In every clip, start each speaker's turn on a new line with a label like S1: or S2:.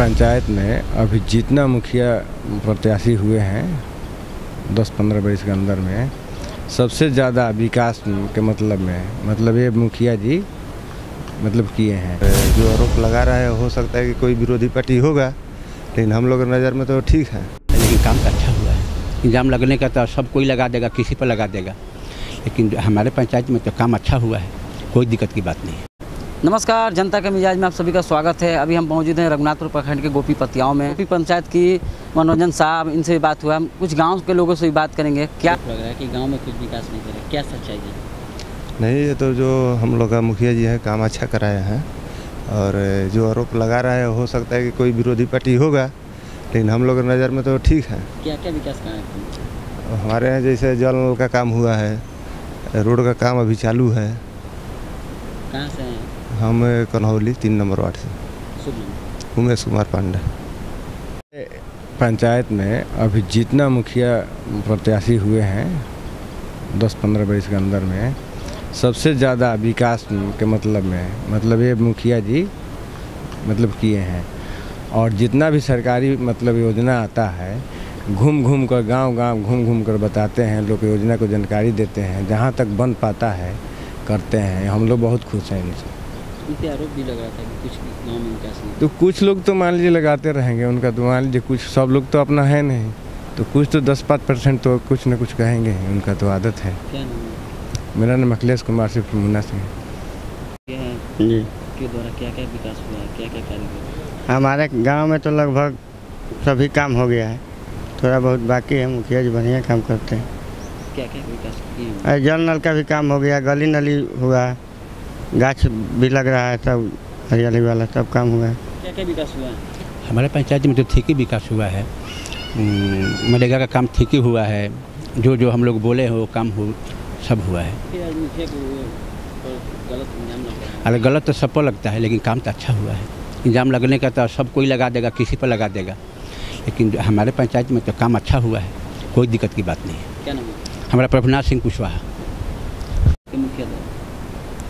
S1: पंचायत में अभी जितना मुखिया प्रत्याशी हुए हैं दस पंद्रह बरस के अंदर में सबसे ज़्यादा विकास के मतलब में मतलब ये मुखिया जी मतलब किए हैं।
S2: जो आरोप लगा रहा है हो सकता है कि कोई विरोधी पार्टी होगा लेकिन हम लोग नज़र में तो ठीक है।
S3: लेकिन काम तो अच्छा हुआ है। इल्ज़ाम लगने का तो सब कोई लगा देगा किसी पर लगा देगा। लेकिन हमारे पंचायत में तो काम अच्छा हुआ है कोई दिक्कत की बात नहीं है।
S4: नमस्कार जनता के मिजाज में आप सभी का स्वागत है। अभी हम मौजूद हैं रघुनाथपुर प्रखंड के गोपी पतियाओं में। गोपी पंचायत की मनोरंजन साहब इनसे भी बात हुआ। हम कुछ गाँव के लोगों से भी बात करेंगे। क्या लग रहा है कि गाँव में कुछ विकास नहीं कर रहा क्या सच्चाई है?
S2: नहीं ये तो जो हम लोग का मुखिया जी हैं काम अच्छा कराए हैं। और जो आरोप लगा रहा है हो सकता है कि कोई विरोधी पार्टी होगा लेकिन हम लोग नज़र में तो ठीक है।
S4: क्या क्या विकास करा है?
S2: हमारे यहाँ जैसे जल नल का काम हुआ है रोड का काम अभी चालू है।
S4: कहाँ से हैं?
S2: हम कन्हौली तीन नंबर वार्ड से। उमेश कुमार पांडे।
S1: पंचायत में अभी जितना मुखिया प्रत्याशी हुए हैं दस पंद्रह बरस के अंदर में सबसे ज़्यादा विकास के मतलब में मतलब ये मुखिया जी मतलब किए हैं। और जितना भी सरकारी मतलब योजना आता है घूम घूम कर गाँव गाँव घूम घूम कर बताते हैं लोग योजना को जानकारी देते हैं जहाँ तक बन पाता है करते हैं। हम लोग बहुत खुश हैं इनसे।
S4: आरोप भी लग रहा था कि कुछ गाँव में विकास नहीं
S1: तो कुछ लोग तो मान लीजिए लगाते रहेंगे उनका तो मान लीजिए कुछ सब लोग तो अपना है नहीं। तो कुछ तो दस पाँच परसेंट तो कुछ न कुछ कहेंगे उनका तो आदत है।
S4: क्या नाम है?
S1: मेरा नाम अखिलेश कुमार सिर्फ़ मुन्ना सिंह
S4: है।
S5: जी।
S4: के द्वारा क्या क्या विकास हुआ है क्या क्या कार्य
S5: हमारे गाँव में तो लगभग सभी काम हो गया है। थोड़ा बहुत बाकी है मुखिया जी बढ़िया काम करते हैं।
S4: क्या क्या विकास किए
S5: जल नल का भी काम हो गया गली नली हुआ गाछ भी लग रहा है सब हरियाली वाला सब काम हुआ है।
S4: क्या क्या विकास हुआ है?
S3: हमारे पंचायत में तो ठीक ही विकास हुआ है। मनरेगा का काम ठीक ही हुआ है। जो जो हम लोग बोले हैं वो काम हो सब हुआ है।
S4: है।
S3: अरे गलत तो सब पर लगता है लेकिन काम तो अच्छा हुआ है। इंजाम लगने का तो सब कोई लगा देगा किसी पर लगा देगा। लेकिन हमारे पंचायत में तो काम अच्छा हुआ है कोई दिक्कत की बात नहीं है।
S4: क्या नाम
S3: हमारा प्रभुनाथ सिंह कुशवाहा।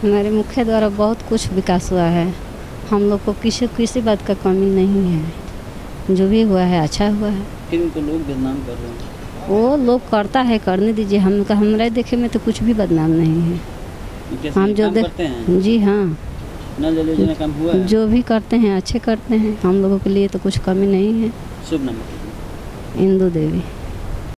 S6: हमारे मुख्य द्वारा बहुत कुछ विकास हुआ है। हम लोग को किसी किसी बात का कमी नहीं है। जो भी हुआ है अच्छा हुआ है।
S4: फिर उनको लोग बदनाम कर रहे हैं।
S6: वो लोग करता है करने दीजिए। हम हमारे देखे में तो कुछ भी बदनाम नहीं है। हम जो
S4: काम
S6: देख
S4: करते हैं।
S6: जी हाँ।
S4: काम हुआ है?
S6: जो भी करते हैं अच्छे करते हैं। हम लोगों के लिए तो कुछ कमी नहीं है।
S4: शुभ नाम
S6: इंदू देवी।